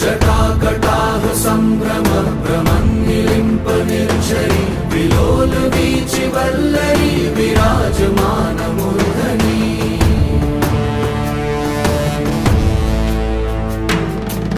चकाकटाः सम्भ्रम भ्रमन् निलिम् पविर्ज विलोलबीचे